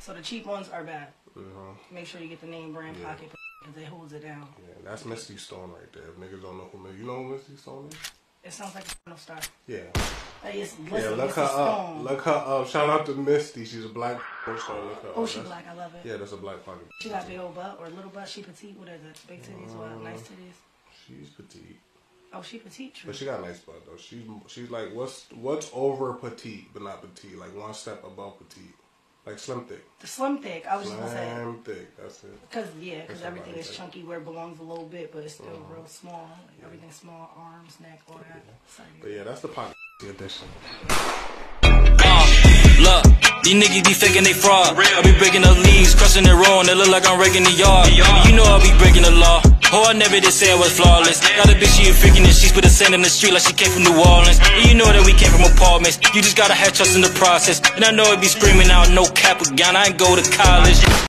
So the cheap ones are bad. Mhm. Make sure you get the name brand Yeah. pocket because it holds it down. Yeah, that's Misty Stone right there. If niggas don't know who Misty, you know who Misty Stone is? It sounds like a star. Yeah. Like it's, Yeah, look her a up. Look her up. Shout out to Misty. She's a black porn star. Look her Oh, up. she That's- black. I love it. Yeah, that's a black pocket. She got big old butt or little butt. She petite. What is it? Big titties. What? Uh, Nice titties. She's petite, Oh, she petite. True. but she got a nice butt though. She's she's like what's what's over petite, but not petite. Like one step above petite, like slim thick. The slim thick. I was just gonna say. Slim thick. That's it. Cause yeah, cause everything is it. chunky where it belongs a little bit, but it's still Uh-huh. real small. Like everything's small, arms, neck, all that. So, But yeah, that's the pocket edition. Uh, look, these niggas be faking they fraud. I be breaking the leaves, crushing it wrong. They look like I'm raking the yard. You know I be breaking the law. Oh, I never did say I was flawless. Got a bitch, a freaking and she's put the sand in the street like she came from New Orleans. And you know that we came from apartments. You just gotta have trust in the process. And I know it be screaming out, no cap again. I ain't go to college.